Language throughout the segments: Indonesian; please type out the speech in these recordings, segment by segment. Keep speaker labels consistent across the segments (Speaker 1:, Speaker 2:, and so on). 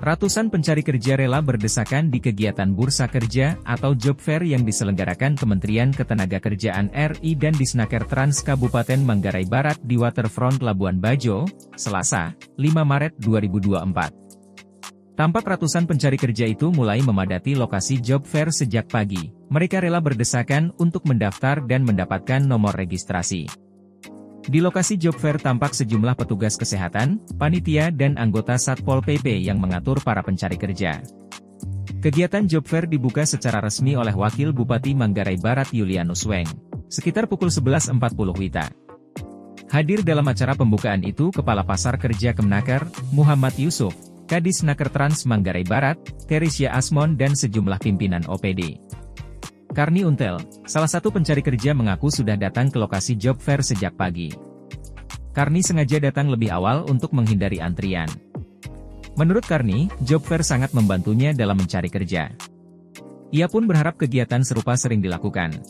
Speaker 1: Ratusan pencari kerja rela berdesakan di kegiatan Bursa Kerja atau Job Fair yang diselenggarakan Kementerian Ketenagakerjaan RI dan Disnaker Trans Kabupaten Manggarai Barat di Waterfront Labuan Bajo, Selasa, 5 Maret 2024. Tampak ratusan pencari kerja itu mulai memadati lokasi Job Fair sejak pagi. Mereka rela berdesakan untuk mendaftar dan mendapatkan nomor registrasi. Di lokasi job fair tampak sejumlah petugas kesehatan, panitia dan anggota Satpol PP yang mengatur para pencari kerja. Kegiatan job fair dibuka secara resmi oleh Wakil Bupati Manggarai Barat Yulianus Weng, sekitar pukul 11.40 WITA. Hadir dalam acara pembukaan itu Kepala Pasar Kerja Kemnaker, Muhammad Yusuf, Kadis Naker Trans Manggarai Barat, Terisya Asmon dan sejumlah pimpinan OPD. Karni Untel, salah satu pencari kerja mengaku sudah datang ke lokasi job fair sejak pagi. Karni sengaja datang lebih awal untuk menghindari antrian. Menurut Karni, job fair sangat membantunya dalam mencari kerja. Ia pun berharap kegiatan serupa sering dilakukan.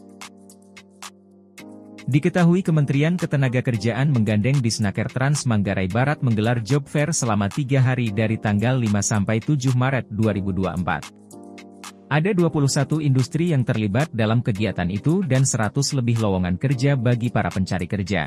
Speaker 1: Diketahui Kementerian Ketenagakerjaan menggandeng Disnaker Trans Manggarai Barat menggelar job fair selama tiga hari dari tanggal 5 sampai 7 Maret 2024. Ada 21 industri yang terlibat dalam kegiatan itu dan 100 lebih lowongan kerja bagi para pencari kerja.